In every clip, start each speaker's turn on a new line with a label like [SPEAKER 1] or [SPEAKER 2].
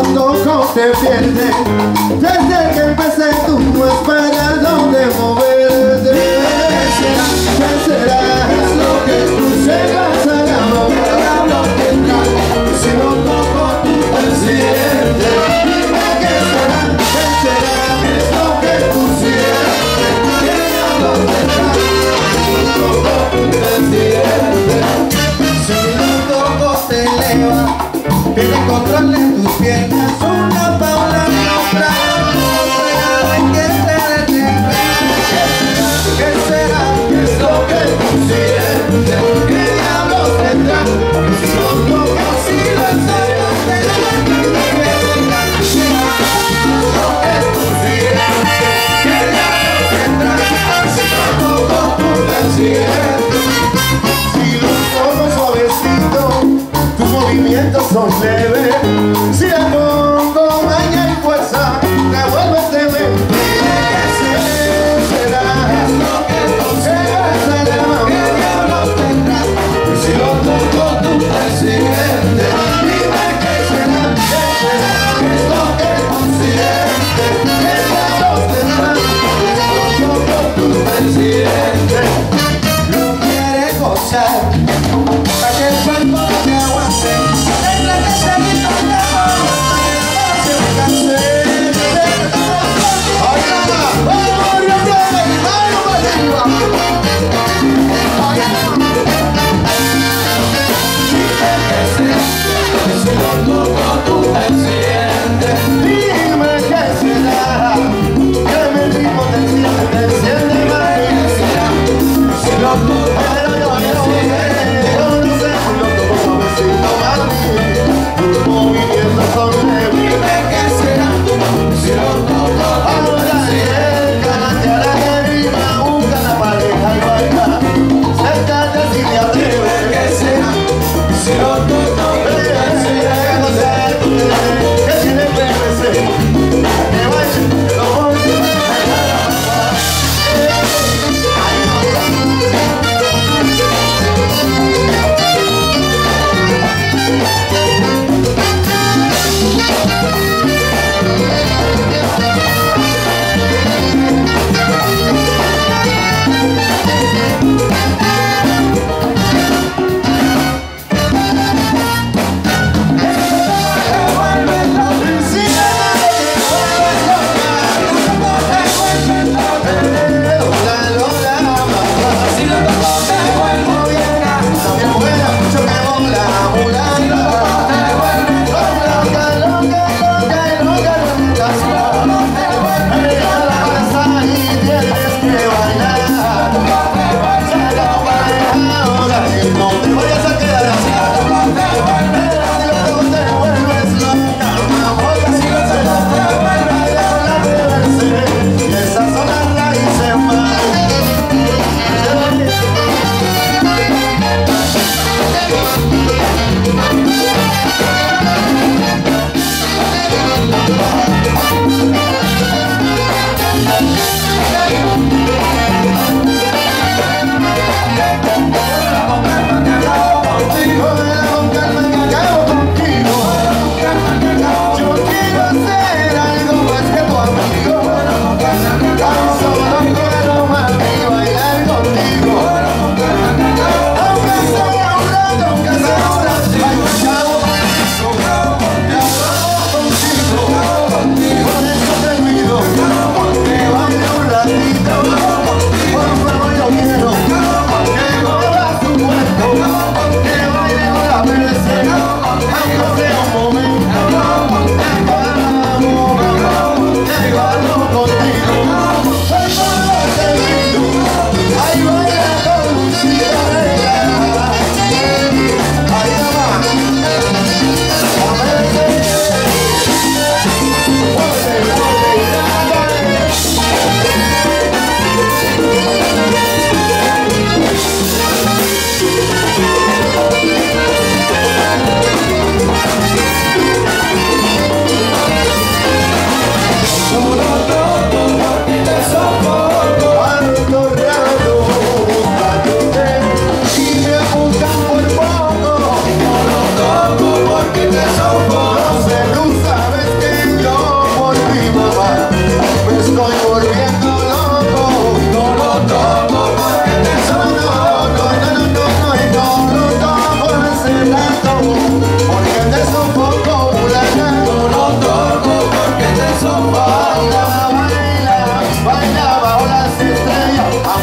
[SPEAKER 1] los ojos te pierden. Desde que empecé tú no esperas dónde moverte. ¿Qué será? ¿Qué será? Es lo que tú sepas Ven encontrarle en tus piernas una paula sentimientos son leves Si la pongo mañana y fuerza La a temer. ¿Qué ¿Qué diablos tendrás?
[SPEAKER 2] Si lo pongo tú te
[SPEAKER 1] siguiente Dime qué será, es que. Si quiere gozar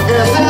[SPEAKER 1] Yes,